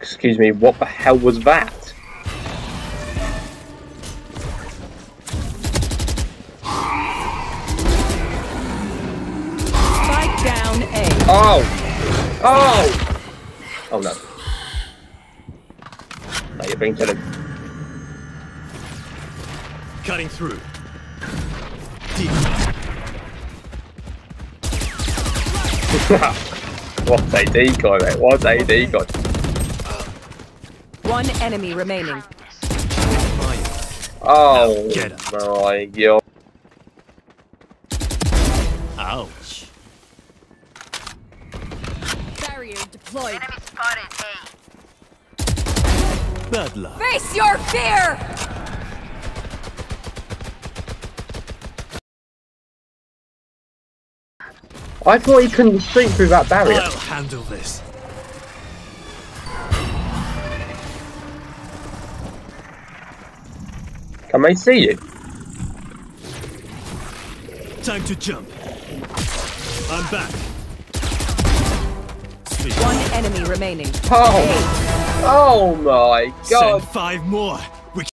Excuse me, what the hell was that? Spike down A. Oh! Oh! Oh no. No, you're being silly. Cutting through. Deep. what a decoy, mate. What a decoy. One enemy remaining. Oh Get out. my god. Ouch. Barrier deployed. Enemy spotted. Bad luck. Face your fear! I thought he couldn't shoot through that barrier. I'll handle this. Can they see you? Time to jump. I'm back. Sweet. One enemy remaining. Oh! Oh my god! Send five more.